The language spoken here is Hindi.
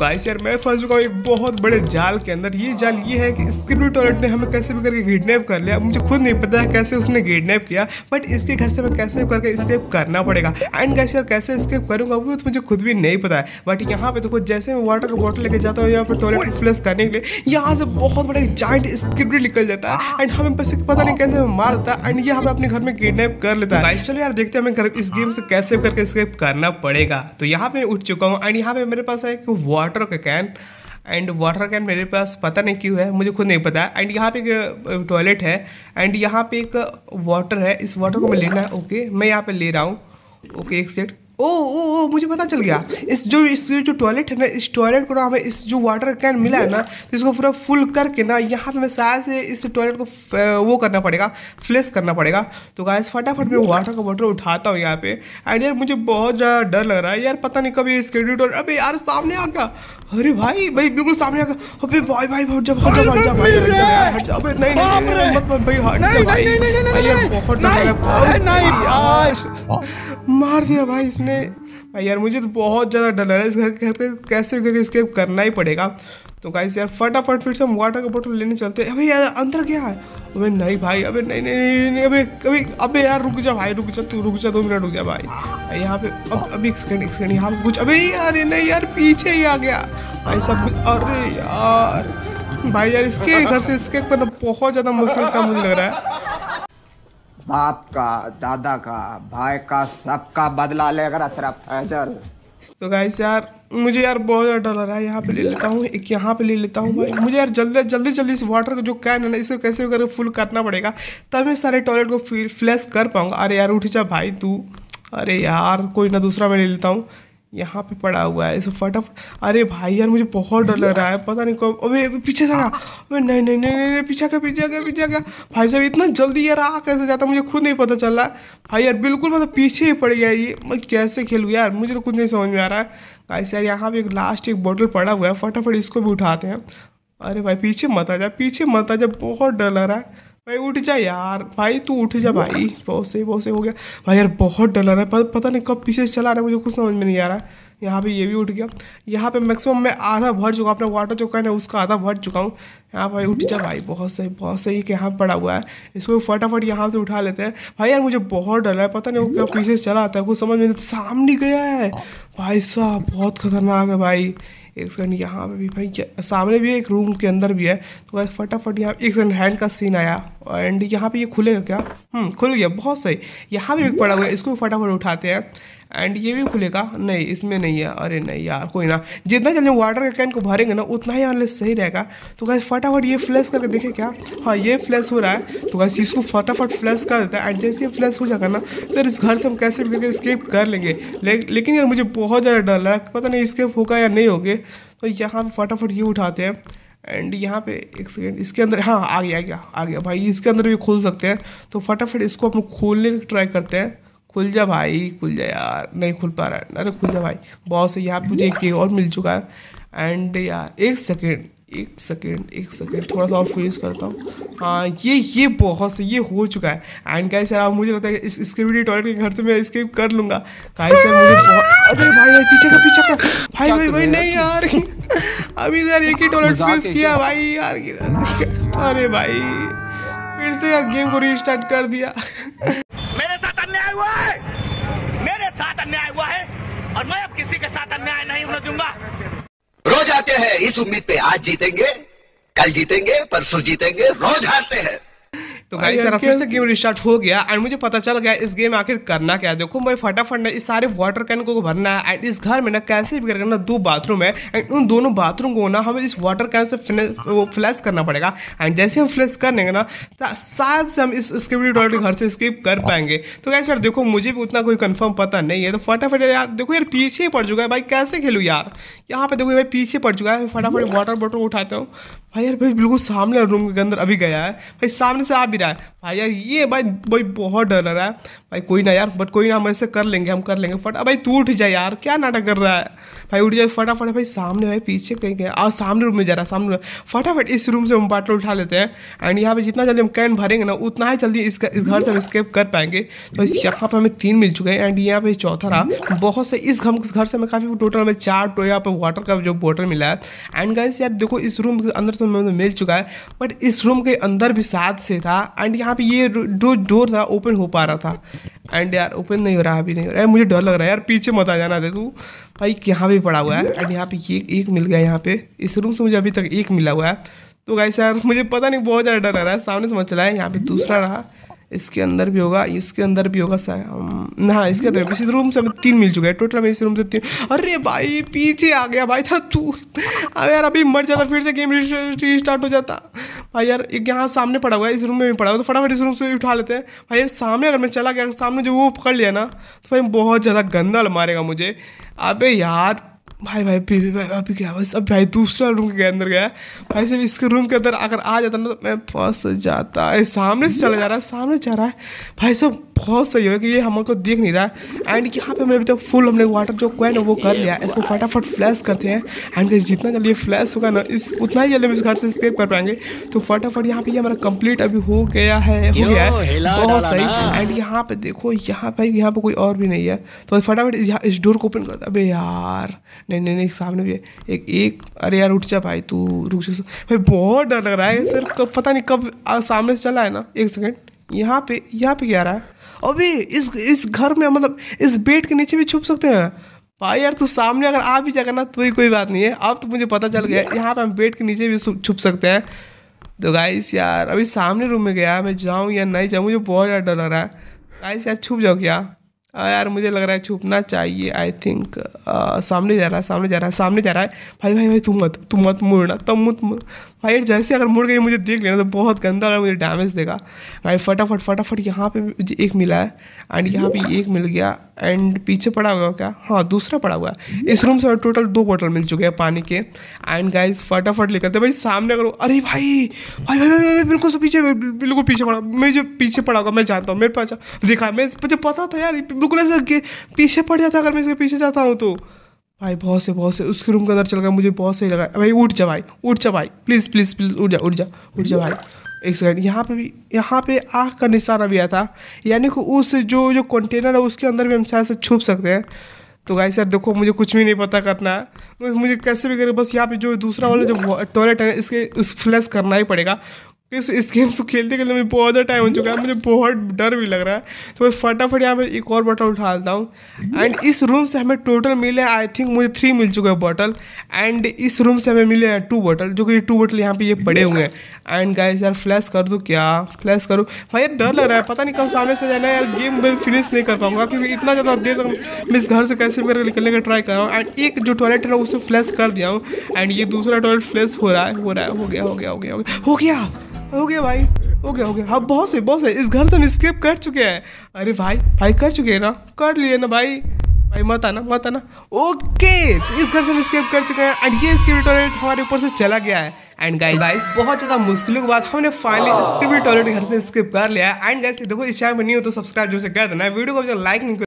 गाइस यार मैं फंस चुका हूँ एक बहुत बड़े जाल के अंदर। ये जाल ये है कि स्क्रिप्ट टॉयलेट ने हमें कैसे भी करके किडनैप कर लिया। मुझे खुद नहीं पता है कैसे उसने किडनैप किया बट इसके घर से मैं कैसे करके स्केप करना पड़ेगा। एंड गाइस यार कैसे स्केप करूँगा वो तो मुझे खुद भी नहीं पता है। बट यहाँ पे देखो जैसे मैं वाटर बॉटल लेके जाता हूँ यहाँ पे टॉयलेट फ्लश करने के लिए यहाँ से बहुत बड़ा जाइंट स्क्रिप्ट निकल जाता है। एंड हमें बस पता नहीं कैसे मार देता है एंड ये हमें अपने घर में किडनेप कर लेता है। चलो यार देखते हैं हमें इस गेम से कैसे करके स्केप करना पड़ेगा। तो यहाँ पे उठ चुका हूँ एंड यहाँ पे मेरे पास है एक वाटर का कैन एंड वाटर कैन मेरे पास पता नहीं क्यों है, मुझे खुद नहीं पता. एंड यहाँ पे एक टॉयलेट है. एंड यहाँ पे एक वाटर है. इस वाटर को मैं लेना है ओके मैं यहाँ पे ले रहा हूँ. ओके एक सेट ओ ओ ओ मुझे पता चल गया इस जो इस जो टॉयलेट है ना इस टॉयलेट को ना हमें इस जो वाटर कैन मिला है ना तो इसको पूरा फुल करके ना यहाँ पे मैं शायद से इस टॉयलेट को वो करना पड़ेगा फ्लैश करना पड़ेगा तो गाइस फटाफट मैं वाटर का बॉटल उठाता हूँ यहाँ पे एंड यार मुझे बहुत ज़्यादा डर लग रहा है यार पता नहीं कभी इसके टॉयलेट अभी यार सामने आ गया अरे भाई भाई बिल्कुल सामने आ गया अबे भाई भाई हट जा हट जा हट जा भाई हट जा यार हट जा अबे नहीं नहीं नहीं मत मत भाई हट जा भाई भाई यार बहुत डर लग रहा है नहीं यार मार दिया भाई इसने। भाई यार मुझे तो बहुत ज़्यादा डर लग रहा है। इस घर पे कैसे करके स्केप करना ही पड़ेगा। तो गाइस यार फटाफट फिर से हम वाटर का बोतल लेने चलते हैं। अबे यार अंदर क्या है? अबे नहीं भाई अबे नहीं नहीं नहीं, नहीं अबे कभी अबे यार रुक जा भाई रुक जा तू रुक जा दो मिनट रुक जा भाई। यहाँ पे अब अभी एक सेकंड एक सेकंड यहाँ पे कुछ अबे यार नहीं यार पीछे ही आ गया। भाई सब अरे यार। भाई यार इसके घर से स्केप करना बहुत ज़्यादा मुश्किल काम मुझे लग रहा है। बाप का, दादा का, भाई का, सबका बदला लेकर तेरा फैजल। तो गाइस यार, मुझे यार बहुत ज़्यादा डर लग रहा है। यहाँ पे ले लेता हूँ, एक यहाँ पे ले लेता हूँ भाई। मुझे यार जल्दी जल्दी जल्दी इस वाटर का जो कैन है ना, इसको कैसे करके फुल करना पड़ेगा तब मैं सारे टॉयलेट को फ्लैश कर पाऊँगा। अरे यार, उठ जा भाई तू। अरे यार, कोई ना, दूसरा मैं ले लेता हूँ। यहाँ पे पड़ा हुआ है। इसे फटाफट, अरे भाई यार, मुझे बहुत डर लग रहा है, पता नहीं कब, अबे पीछे से अबे, नहीं नहीं नहीं नहीं पीछे का पीछे गया पीछे गया। भाई साहब, इतना जल्दी यार आ कैसे जाता मुझे खुद नहीं पता चल रहा है। भाई यार, बिल्कुल मतलब पीछे ही पड़ गया ये। मैं कैसे खेलूँ यार? मुझे तो कुछ नहीं समझ में आ रहा है। गाइस यार, यहाँ पे एक लास्ट एक बॉटल पड़ा हुआ है। फटाफट इसको भी उठाते हैं। अरे भाई, पीछे मत आ जा, पीछे मत आ जा, बहुत डर लग रहा है। भाई, उठ जा यार। भाई, तू उठ जा भाई। बहुत सही बहुत सही हो गया। भाई, यार, बहुत डर लग रहा है। पता नहीं कब पीछे चला रहा है, मुझे कुछ समझ में नहीं आ रहा है। यहाँ पे ये भी उठ गया। यहाँ पे मैक्सिमम मैं आधा भर चुका अपना वाटर जो कहना है, उसका आधा भर चुका हूँ। यहाँ भाई, उठ जा भाई। बहुत सही बहुत सही यहाँ पड़ा हुआ है। इसको फटाफट यहाँ से उठा लेते हैं। भाई, यार, मुझे बहुत डर है। पता नहीं वो क्या पीछे चला आता है, कुछ समझ में नहीं सामने गया है। भाई साहब, बहुत खतरनाक है भाई। एक सेकंड यहाँ पे भी भाई, सामने भी एक रूम के अंदर भी है। तो फटाफट यहाँ, एक सेकंड हैंड का सीन आया। एंड यहाँ पे ये खुलेगा क्या? हम्म खुल गया बहुत सही। यहाँ भी एक पड़ा हुआ है इसको फटाफट उठाते हैं। एंड ये भी खुलेगा? नहीं इसमें नहीं है। अरे नहीं यार कोई ना। जितना जल्दी वाटर के कैन को भरेंगे ना उतना ही हमारे सही रहेगा। तो गैस फटाफट ये फ्लैश करके देखे क्या? हाँ ये फ्लैश हो रहा है। तो गैस इसको फटाफट फ्लैश कर देता है। एंड जैसे ये फ्लैश हो जाएगा ना फिर इस घर से हम कैसे भी स्केप कर लेंगे। ले, लेकिन यार मुझे बहुत ज़्यादा डर लगा। पता नहीं स्केप होगा या नहीं होगे। तो यहाँ पर फटाफट ये उठाते हैं। एंड यहाँ पे एक सेकेंड, इसके अंदर हाँ आ गया आ गया आ गया। भाई, इसके अंदर भी खोल सकते हैं। तो फटाफट इसको हम खोलने की ट्राई करते हैं। खुल जा भाई, खुल जा यार। नहीं खुल पा रहा है। अरे, खुल जा भाई। बहुत से यहाँ मुझे एक और मिल चुका है। एंड यार, एक सेकेंड। एक सेकेंड एक सेकेंड थोड़ा सा और फ्रीज करता हूँ। हाँ ये ये बहुत से ये हो चुका है। एंड गाइस यार मुझे लगता है इस इसके वीडियो टॉयलेट के घर से मैं स्केप कर लूँगा। गाइस यार मुझे बहुत अरे भाई भाई पीछे का पीछे का। भाई भाई भाई नहीं यार? अभी यार एक ही टॉयलेट फ्रीज किया भाई यार अरे भाई। फिर से यार गेम को रीस्टार्ट कर दिया। मेरे साथ अन्याय हुआ है। मेरे साथ अन्याय हुआ है। और मैं अब किसी के साथ अन्याय नहीं होने दूँगा। रोज हैं इस उम्मीद पे। आज जीतेंगे कल जीतेंगे परसों जीतेंगे रोज हारते हैं। तो गाइस यार फिर से गेम रिस्टार्ट हो गया एंड मुझे पता चल गया इस गेम आखिर करना क्या है। देखो मैं फटाफट ना इस सारे वाटर कैन को भरना है एंड इस घर में ना कैसे भी करना दो बाथरूम है एंड उन दोनों बाथरूम को ना हमें इस वाटर कैन से फ्लैश करना पड़ेगा एंड जैसे हम फ्लैश कर लेंगे ना शायद से हम इस स्क्रिप्ट के घर से स्किप कर पाएँगे। तो गाइस यार देखो मुझे भी उतना कोई कन्फर्म पता नहीं है। तो फटाफट यार देखो यार पीछे ही पड़ चुका है। भाई कैसे खेलूँ यार? यहाँ पे देखो भाई पीछे पड़ चुका है। फटाफट वाटर बॉटल उठाता हूँ। भाई यार भाई बिल्कुल सामने रूम के अंदर अभी गया है। भाई सामने से आ भी है भाई यार ये भाई भाई बहुत डर रहा है। भाई कोई ना यार बट कोई ना, हम ऐसे कर लेंगे, हम कर लेंगे। फट भाई तू उठ जा यार, क्या नाटक कर रहा है? भाई उठ जाए फटाफट, भाई सामने, भाई पीछे कहीं गए आ, सामने रूम में जा रहा सामने फटाफट इस रूम से हम बाटल उठा लेते हैं। एंड यहाँ पे जितना जल्दी हम कैन भरेंगे ना, उतना ही जल्दी इस घर से हम स्केप कर पाएँगे। तो इस यहाँ पर हमें तीन मिल चुके हैं। एंड यहाँ पे चौथा रहा, बहुत से, इस घर से हमें काफ़ी टोटल हमें चार तो यहाँ पे वाटर का जो बोतल मिला है। एंड गाइस यार देखो, इस रूम के अंदर तो हमें मिल चुका है बट इस रूम के अंदर भी साथ से था। एंड यहाँ पे ये जो डोर था ओपन हो पा रहा था। एंड यार ओपन नहीं हो रहा अभी नहीं हो रहा। है मुझे डर लग रहा है यार पीछे मत आ जाना दे तू भाई यहाँ भी पड़ा हुआ है। एंड यहाँ पे ये एक मिल गया यहाँ पे। इस रूम से मुझे अभी तक एक मिला हुआ है। तो गाइस यार मुझे पता नहीं बहुत ज़्यादा डर लग रहा है। सामने से मत चला है यहाँ पे दूसरा रहा। इसके अंदर भी होगा इसके अंदर भी होगा शायद। हाँ इसके अंदर इस रूम से हमें तीन मिल चुके हैं। टोटल हमें इस रूम से तीन अरे भाई पीछे आ गया भाई था तू। अब यार अभी मर जाता फिर से गेम रीस्टार्ट हो जाता। भाई यार एक यहाँ सामने पड़ा हुआ है? इस रूम में भी पड़ा हुआ तो फटाफट इस रूम से उठा लेते हैं। भाई यार, सामने अगर मैं चला गया सामने जो वो पकड़ लिया ना तो भाई बहुत ज़्यादा गंदा मारेगा मुझे। अबे यार, भाई भाई पी भाई अभी क्या बस अब भाई दूसरा रूम के अंदर गया भाई सिर्फ़ इसके रूम के अंदर अगर आ जाता ना तो मैं फंस जाता। है सामने से चला जा रहा है, सामने जा रहा है। भाई सब बहुत सही है कि ये हमको देख नहीं रहा है। एंड यहाँ पे मैं अभी तक फुल हमने वाटर जो क्वेन है वो कर लिया इसको फटाफट फ्लैश करते हैं। एंड जितना जल्दी फ्लैश होगा ना इस उतना ही जल्दी हम इस घर से स्केप कर पाएँगे। तो फटाफट यहाँ पे ये हमारा कंप्लीट अभी हो गया है हो गया है। बहुत सही। एंड यहाँ पे देखो यहाँ पे यहाँ पे कोई और भी नहीं है। तो फटाफट यहाँ इस डोर को ओपन करता अबे यार नहीं नहीं नहीं सामने भी है। एक एक अरे यार उठ जा भाई तू रुक जा। भाई बहुत डर लग रहा है। सर कब पता नहीं कब सामने से चला है ना एक सेकेंड यहाँ पे यहाँ पे क्या रहा है? अबे इस इस घर में मतलब इस बेड के नीचे भी छुप सकते हैं। भाई यार तू सामने अगर आ भी जाएगा ना तो ही कोई बात नहीं है। अब तो मुझे पता चल गया यहाँ पे हम बेड के नीचे भी छुप सकते हैं। तो गाइस यार अभी सामने रूम में गया मैं जाऊँ या नहीं जाऊँ मुझे बहुत ज़्यादा डर लग रहा है। गाइस यार छुप जाओ क्या? आ, यार मुझे लग रहा है छुपना चाहिए आई थिंक सामने जा रहा है सामने जा रहा है सामने जा रहा है। भाई भाई भाई तुम मत तुम मत मुड़ना तुम मत भाई जैसे अगर मुड़ गई, मुझे देख लेना तो बहुत गंदा और मुझे डैमेज देगा। भाई, फटाफट फटाफट यहाँ पे मुझे एक मिला है एंड यहाँ पे एक मिल गया एंड पीछे पड़ा हुआ क्या? हाँ दूसरा पड़ा हुआ है। इस रूम से टोटल दो बोतल मिल चुके हैं पानी के। एंड गाइस फटाफट निकलते भाई, सामने करो अरे भाई भाई भाई भाई बिल्कुल से पीछे, बिल्कुल पीछे पड़ा, मैं जो पीछे पड़ा होगा, मैं जानता हूँ, मेरे पास देखा, मैं मुझे पता था यार, बिल्कुल ऐसा पीछे पड़ जाता अगर मैं इसके पीछे जाता हूँ तो। भाई, बहुत से बहुत से। उसके रूम के अंदर चल गया मुझे बहुत सही लगा। भाई, उठ जा भाई, उठ जा भाई। प्लीज़ प्लीज़ प्लीज़ उठ जा उठ जा उठ जा भाई। एक सेकंड यहाँ पे भी, यहाँ पे आँख का निशाना भी आया था। यानी कि उस जो जो कंटेनर है, उसके अंदर भी हम शायद से छुप सकते हैं। तो गाइस यार देखो, मुझे कुछ भी नहीं पता करना। है तो मुझे कैसे भी करें, बस यहाँ पे जो दूसरा वाला जो टॉयलेट है, इसके, उस फ्लैश करना ही पड़ेगा। इस इस गेम को खेलते खेलते मुझे बहुत टाइम हो चुका है, मुझे बहुत डर भी लग रहा है। तो मैं फटाफट यहाँ पे एक और बॉटल उठा लेता हूँ। एंड इस रूम से हमें टोटल मिले आई थिंक मुझे थ्री मिल चुके हैं बॉटल एंड इस रूम से हमें मिले हैं टू बॉटल जो कि टू बॉटल यहाँ पे ये पड़े हुए हैं। एंड गाइस यार फ्लैश कर दूँ क्या? फ्लैश करूँ? भाई यार डर लग रहा है, पता नहीं कब सामने से जाना है। यार गेम मैं फिनिश नहीं कर पाऊँगा, क्योंकि इतना ज़्यादा देर तक मैं इस घर से कैसे करके निकलने का ट्राई कर रहा हूँ। एंड एक जो टॉयलेट है ना, उसे फ्लैश कर दिया हूँ। एंड ये दूसरा टॉयलेट फ्लैश हो रहा है, हो रहा है हो गया हो गया हो गया हो गया। हो गया भाई हो गया हो गया। हाँ बहुत सही बहुत सही इस घर से हम स्केप कर चुके हैं। अरे भाई भाई कर चुके हैं ना? कर लिए ना भाई। भाई मत आना मत आना। ओके तो इस घर से हम स्केप कर चुके हैं एंड ये स्केप टॉयलेट हमारे ऊपर से चला गया है। एंड गाइस गाइस बहुत ज़्यादा मुश्किलों के बाद हमने फाइनली स्क्रिप्ट टॉयलेट घर से स्किप कर लिया एंड गाइस देखो इस चैनल में नहीं हो तो सब्सक्राइब जो से कर देना। वीडियो को लाइक नहीं